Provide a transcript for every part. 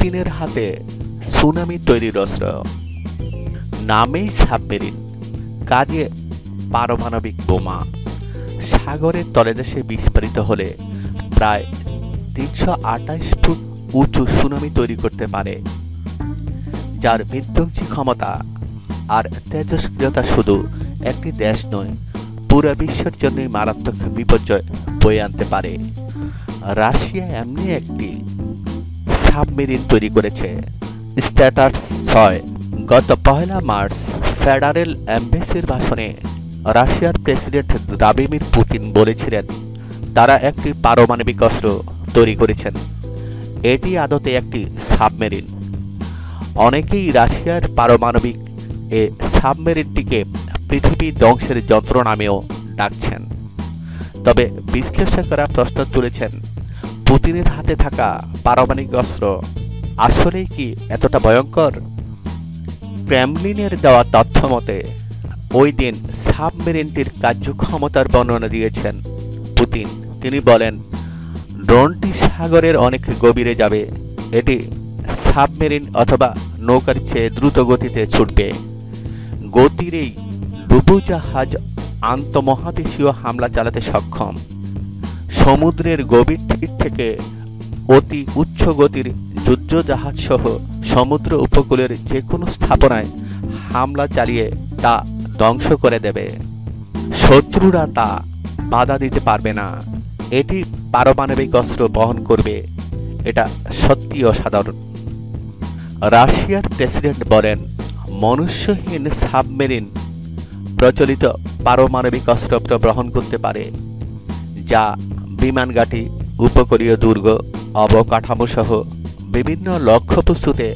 পুতিনের হাতে সুনামি তৈরির অস্ত্র নামেই সাবমেরিন, কাজে পারমাণবিক বোমা। সাগরের তলদেশে বিস্ফোরিত হলে প্রায় তিনশো আঠাশ ফুট উঁচু সুনামি তৈরি করতে পারে। যার বিধ্বংসী ক্ষমতা আর তেজস্ক্রিয়তা শুধু একটি দেশ নয়, পুরো বিশ্বের জন্যই মারাত্মক বিপর্যয় বয়ে আনতে পারে। রাশিয়া এমনি একটি সাবমেরিন তৈরি করেছে। স্ট্যাটাস ছয়, গত পহেলা মার্চ ফেডারেল অ্যাম্বাসির ভাষণে রাশিয়ার প্রেসিডেন্ট ভ্লাদিমির পুতিন বলেছিলেন, তারা একটি পারমাণবিক অস্ত্র তৈরি করেছেন। এটি আদতে একটি সাবমেরিন। অনেকেই রাশিয়ার পারমাণবিক এ সাবমেরিনটিকে পৃথিবী ধ্বংসের যন্ত্র নামেও ডাকছেন। তবে বিশ্লেষকরা প্রশ্ন তুলেছেন পুতিনের হাতে থাকা পারমাণবিক অস্ত্র, আসলেই কি এতটা ভয়ঙ্কর? ক্রেমলিনের দেওয়া তথ্য মতে, ওই দিন সাবমেরিনটির কার্যক্ষমতার বর্ণনা দিয়েছেন পুতিন। তিনি বলেন, ড্রোনটি সাগরের অনেক গভীরে যাবে। এটি সাবমেরিন অথবা নৌকার চেয়ে দ্রুত গতিতে ছুটবে। গতির এই ডুবুজাহাজ আন্তমহাদেশীয় হামলা চালাতে সক্ষম। সমুদ্রের গভীর টিকিট থেকে অতি উচ্চ গতির যুদ্ধজাহাজ সহ সমুদ্র উপকূলের যে কোনো স্থাপনায় হামলা চালিয়ে তা ধ্বংস করে দেবে। শত্রুরা তা বাধা দিতে পারবে না। এটি পারমাণবিক অস্ত্র বহন করবে। এটা সত্যি অসাধারণ। রাশিয়ার প্রেসিডেন্ট বলেন, মনুষ্যহীন সাবমেরিন প্রচলিত পারমাণবিক অস্ত্র বহন করতে পারে, যা বিমানঘাটি, উপকূলীয় দুর্গ, অবকাঠামো সহ বিভিন্ন লক্ষ্যবস্তুতে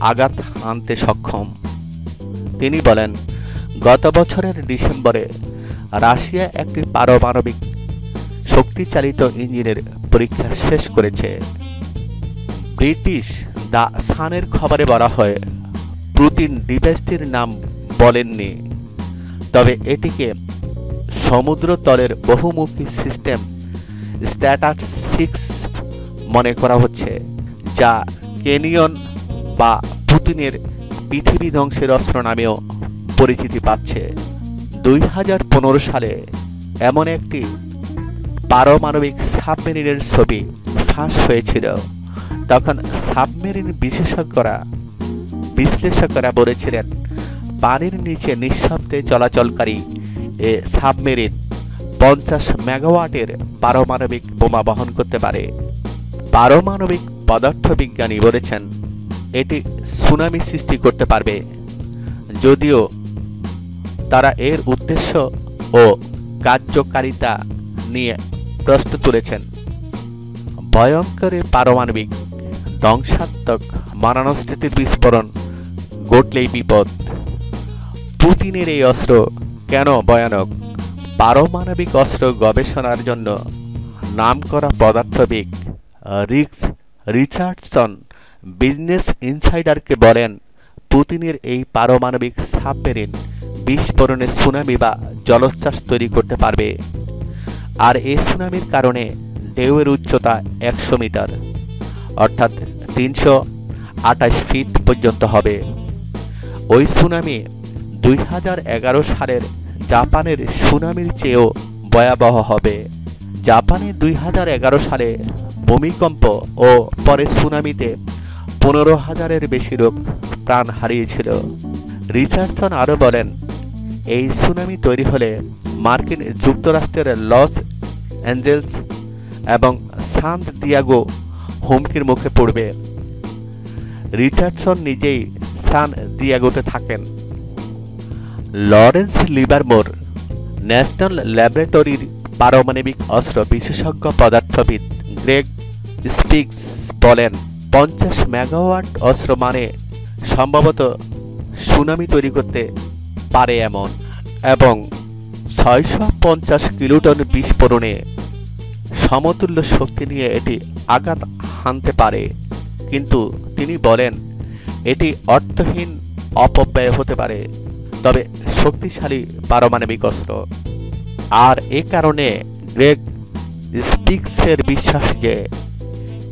আঘাত আনতে সক্ষম। তিনি বলেন, গত বছরের ডিসেম্বরে রাশিয়া একটি পারমাণবিক শক্তিচালিত ইঞ্জিনের পরীক্ষা শেষ করেছে। ব্রিটিশ দ্য সানের খবরে বলা হয়, পুতিন ডিভাইসটির নাম বলেননি। তবে এটিকে সমুদ্র তলের বহুমুখী সিস্টেম স্ট্যাটাস সিক্স মনে করা হচ্ছে, যা কেনিয়ন বা পুতিনের পৃথিবী ধ্বংসের অস্ত্র নামেও পরিচিতি পাচ্ছে। দুই হাজার পনেরো সালে এমন একটি পারমাণবিক সাবমেরিনের ছবি ফাঁস হয়েছিল। তখন সাবমেরিন বিশেষজ্ঞরা, বিশ্লেষকরা বলেছিলেন, পানির নিচে নিঃশব্দে চলাচলকারী এ সাবমেরিন পঞ্চাশ মেগাওয়াটের পারমাণবিক বোমা বহন করতে পারে। পারমাণবিক পদার্থবিজ্ঞানী বলেছেন, এটি সুনামি সৃষ্টি করতে পারবে। যদিও তারা এর উদ্দেশ্য ও কার্যকারিতা নিয়ে প্রশ্ন তুলেছেন। ভয়ঙ্করে পারমাণবিক, ধ্বংসাত্মক মারণস্থিতির বিস্ফোরণ ঘটলেই বিপদ। পুতিনের এই অস্ত্র কেন ভয়ানক? পারমাণবিক অস্ত্র গবেষণার জন্য নামকরা পদার্থবিদ রিক্স রিচার্ডসন বিজনেস ইনসাইডারকে বলেন, পুতিনের এই পারমাণবিক সাবমেরিন বিস্ফোরণে সুনামি বা জলোচ্ছ্বাস তৈরি করতে পারবে। আর এই সুনামির কারণে ঢেউয়ের উচ্চতা একশো মিটার, অর্থাৎ তিনশো আঠাশ ফিট পর্যন্ত হবে। ওই সুনামি দুই হাজার এগারো সালের জাপানের সুনামির চেয়েও ভয়াবহ হবে। জাপানে দুই হাজার এগারো সালে ভূমিকম্প ও পরে সুনামিতে পনেরো হাজারের বেশি লোক প্রাণ হারিয়েছিল। রিচার্ডসন আরও বলেন, এই সুনামি তৈরি হলে মার্কিন যুক্তরাষ্ট্রের লস অ্যাঞ্জেলস এবং সান দিয়াগো হুমকির মুখে পড়বে। রিচার্ডসন নিজেই সান দিয়াগোতে থাকেন। লরেন্স লিবারমোর ন্যাশনাল ল্যাবরেটরির পারমাণবিক অস্ত্র বিশেষজ্ঞ পদার্থবিদ গ্রেগ স্পিক্স বলেন, পঞ্চাশ মেগাওয়াট অস্ত্র মানে সম্ভবত সুনামি তৈরি করতে পারে এমন, এবং ছয়শো পঞ্চাশ কিলোটন বিস্ফোরণে সমতুল্য শক্তি নিয়ে এটি আঘাত হানতে পারে। কিন্তু তিনি বলেন, এটি অর্থহীন, অপব্যয় হতে পারে। তবে শক্তিশালী পারমাণবিক অস্ত্র। আর এ কারণে গ্রেগ স্পিক্সের বিশ্বাস যে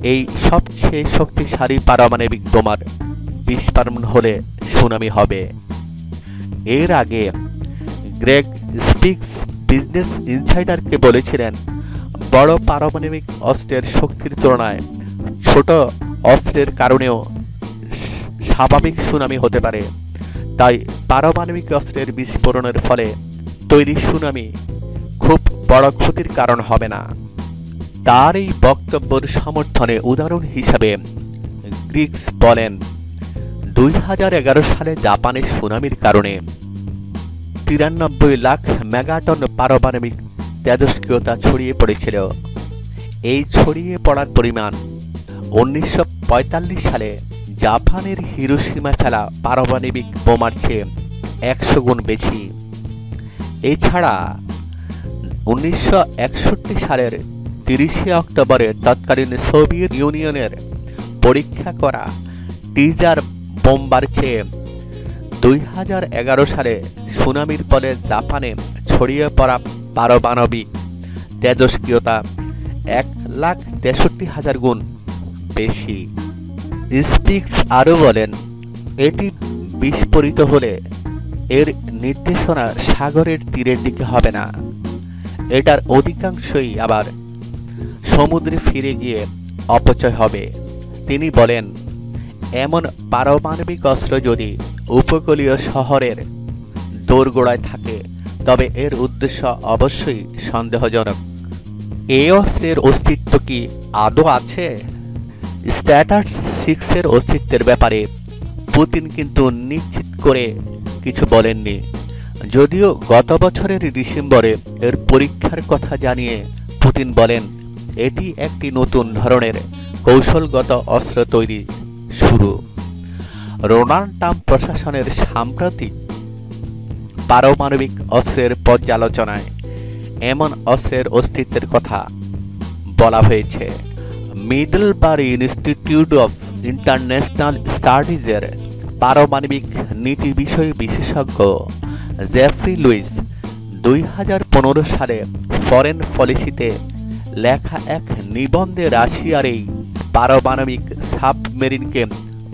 এই সবচেয়ে শক্তিশালী পারমাণবিক বোমার বিস্ফোরণ হলে সুনামি হবে। এর আগে গ্রেগ স্পিক্স বিজনেস ইনসাইডারকে বলেছিলেন, বড় পারমাণবিক অস্ত্রের শক্তির তুলনায় ছোট অস্ত্রের কারণেও স্বাভাবিক সুনামি হতে পারে। তাই পারমাণবিক অস্ত্রের বিস্ফোরণের ফলে তৈরি সুনামি খুব বড় ক্ষতির কারণ হবে না। তার এই বক্তব্যের সমর্থনে উদাহরণ হিসাবে গ্রিক্স বলেন, দুই হাজার এগারো সালে জাপানের সুনামির কারণে তিরানব্বই লাখ মেগাটন পারমাণবিক তেজস্ক্রিয়তা ছড়িয়ে পড়েছিল। এই ছড়িয়ে পড়ার পরিমাণ উনিশশো পঁয়তাল্লিশ সালে জাপানের হিরোসীমা ছাড়া পারমাণবিক বোমার চেয়ে একশো গুণ বেশি। এছাড়া, উনিশশো একষট্টি সালের তিরিশে অক্টোবরে তৎকালীন সোভিয়েত ইউনিয়নের পরীক্ষা করা টিজার বোম্বার চেয়ে দুই হাজার এগারো সালে সুনামির পরে জাপানে ছড়িয়ে পড়া পারমাণবিক তেজস্ক্রিয়তা এক লাখ তেষট্টি হাজার গুণ বেশি। স্পিক্স আরও বলেন, এটি বিস্ফোরিত হলে এর নির্দেশনা সাগরের তীরের দিকে হবে না। এটার অধিকাংশই আবার সমুদ্রে ফিরে গিয়ে অপচয় হবে। তিনি বলেন, এমন পারমাণবিক অস্ত্র যদি উপকূলীয় শহরের দোরগোড়ায় থাকে, তবে এর উদ্দেশ্য অবশ্যই সন্দেহজনক। এই অস্ত্রের অস্তিত্ব কি আদৌ আছে? স্ট্যাটার্স সিক্সের অস্তিত্বের ব্যাপারে পুতিন কিন্তু নিশ্চিত করে কিছু বলেননি। যদিও গত বছরের ডিসেম্বরে এর পরীক্ষার কথা জানিয়ে পুতিন বলেন, এটি একটি নতুন ধরনের কৌশলগত অস্ত্র তৈরি শুরু। রোনাল্ড ট্রাম্প প্রশাসনের সাম্প্রতিক পারমাণবিক অস্ত্রের পর্যালোচনায় এমন অস্ত্রের অস্তিত্বের কথা বলা হয়েছে। মিডলবারি ইনস্টিটিউট অফ ইন্টারন্যাশনাল স্টাডিজের পারমাণবিক নীতি বিষয় বিশেষজ্ঞ জেফ্রি লুইস দুই হাজার পনেরো সালে ফরেন পলিসিতে লেখা এক নিবন্ধে রাশিয়ার এই পারমাণবিক সাবমেরিনকে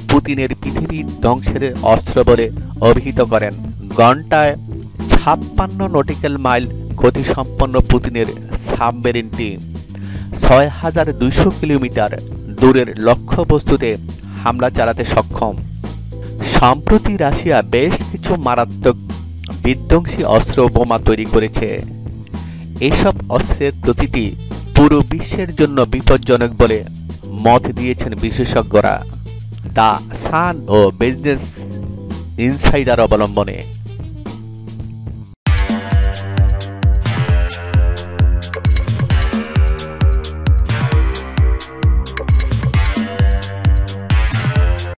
পুতিনের পৃথিবী ধ্বংসের অস্ত্র বলে অভিহিত করেন। ঘন্টায় ছাপ্পান্ন নটিক্যাল মাইল গতিসম্পন্ন পুতিনের সাবমেরিনটি ছয় হাজার দুইশো কিলোমিটার দূরের লক্ষ্যবস্তুতে হামলা চালাতে সক্ষম। সম্প্রতি রাশিয়া বেশ কিছু মারাত্মক বিধ্বংসী অস্ত্র বোমা তৈরি করেছে। এসব অস্ত্রের প্রতিটি পুরো বিশ্বের জন্য বিপজ্জনক বলে মত দিয়েছেন বিশেষজ্ঞরা। দা সান ও বিজনেস ইনসাইডার অবলম্বনে।